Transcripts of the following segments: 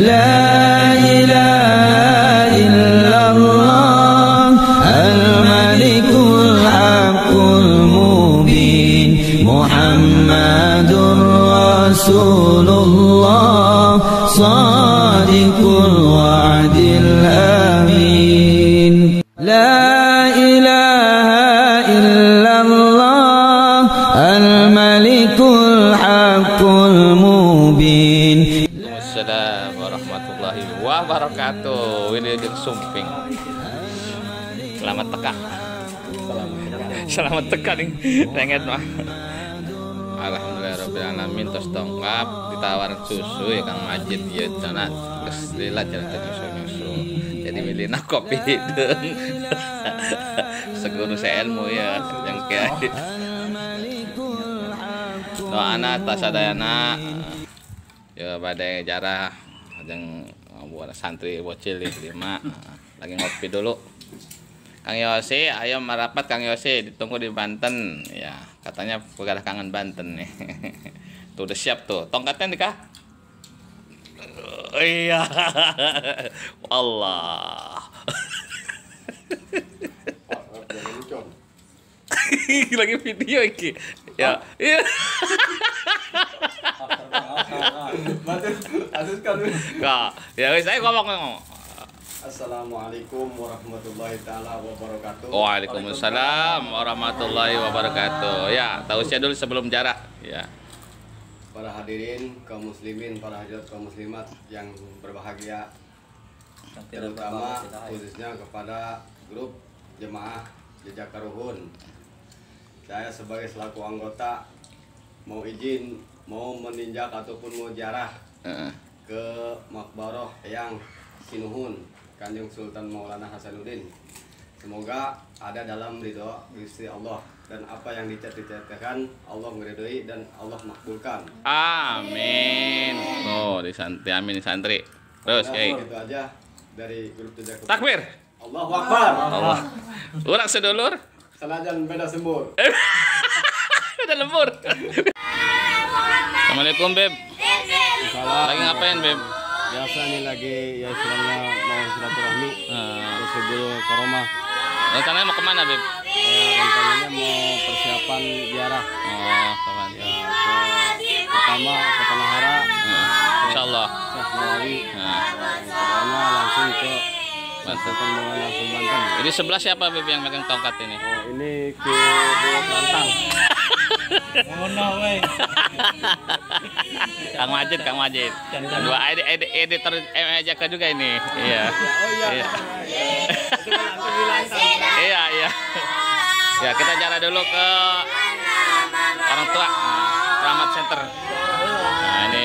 لا إله إلا الله الملك الحق المبين محمد رسول الله صادق الوعد. Wabarakatuh. Ini jeung sumping. Selamat teka. Selamat teka nih. Pengen mah. Alhamdulillah rabbil alamin tos tongkap ditawar susu ya Kang Majid ya cenah geus lila cenah nyusu-nyusu. Jadi milihna kopi deung. Seguru ilmu ya yang kiai. Doana tasadayana ya badai jarah yang buat santri bocil di lima. Lagi ngopi dulu. Kang Yosi ayo merapat Kang Yosi ditunggu di Banten. Ya katanya pegadah kangen Banten nih. Tuh udah siap tuh. Tongkatnya nikah iya. Allah. Lagi video iki. Ya. Iya Ya wis saya ngomong ngomong. Assalamualaikum warahmatullahi taala wabarakatuh. Waalaikumsalam warahmatullahi wabarakatuh. Ya, tahu saya dulu sebelum jarak. Ya. Para hadirin kaum muslimin, para hadirat kaum muslimat yang berbahagia terutama khususnya kepada grup jemaah jejak karuhun. Saya sebagai selaku anggota mau izin mau meninjak ataupun mau jarah Heeh. ke Makbaroh yang Sinuhun Kanjeng Sultan Maulana Hasanuddin. Semoga ada dalam ridho Gusti Allah dan apa yang dicet-cetkan Allah meridhoi dan Allah makbulkan. Amin. Oh, di santri amin di santri. Terus, Nah, Kiai. Itu aja dari grup jejak Karuhun. Takbir. Allahu Akbar. Allah. Urang sedulur. Senajan beda sembur. Udah lembur. Assalamualaikum, Beb. Lagi ngapain, Beb? Biasa nih lagi ya istilahnya mau silaturahmi Nah, terus sebelum ke rumah. rencananya mau ke mana, Beb? Ya, rencananya mau persiapan ziarah Oh, kapan? ya, ke pertama ke Tanah Hara, Insya Allah. Syekh Nawawi, Nah, keduanya langsung ke Banten. Banten. Jadi sebelah siapa, Beb, yang megang tongkat ini? Oh, ini ke Lantang. Kang Majid, Kang Majid. Dua ed ed editor MJK juga ini. Iya. Iya. Iya, iya. Ya, kita jalan dulu ke orang tua nah, Keramat Center. Nah, ini.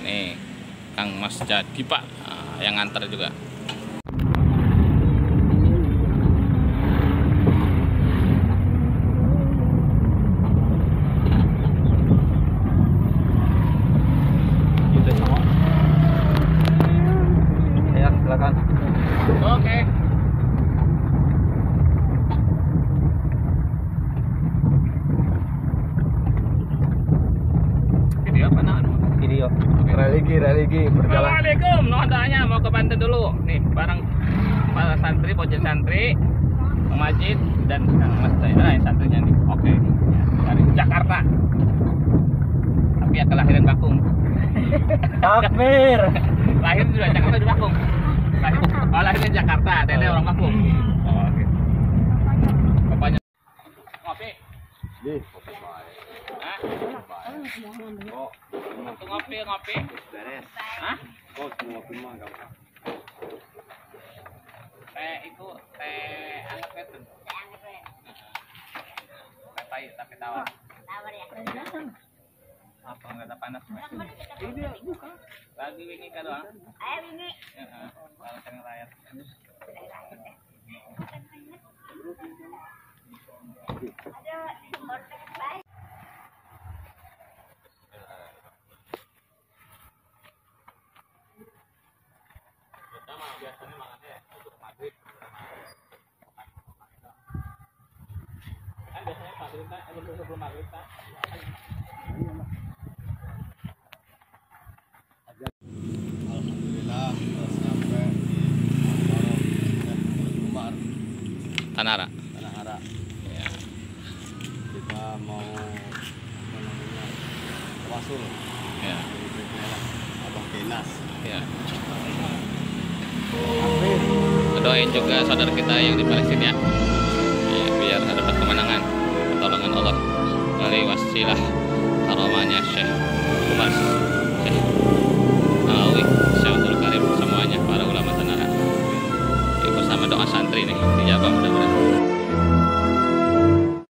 Nih Kang Mas Jadi Pak Ah, yang nganter juga. Ya. Video nah? Religi, religi Assalamualaikum, mohon doanya mau ke Banten dulu. Nih, bareng para santri, pojok santri, Majid dan Mas Zainal yang santrinya nih. Oke. Dari Jakarta. Tapi ya kelahiran Bakung. Takbir. Lahir di Jakarta di Bakung. Lahir, oh, lahir di Jakarta, Dede orang Bakung. Oh, oke. Bapaknya ngopi. Di. Hah? Oh, Oh, apa. Teh itu teh. Teh tapi tawar. Tawar ya. Apa enggak ada panas? Lagi ini kan doang. Ayo ini. Heeh. Kalau tengah rakyat. Ada Sebelum maghrib. Alhamdulillah kita sampai di eh, Umar Tanara. Tanah Hara. Ya. Kita mau apa namanya tawasul Ya. Abah Kenas. Ya. Doain juga saudara kita yang di Palestina ya. Biar dapat kemenangan melalui wasilah karomahnya Syekh Umar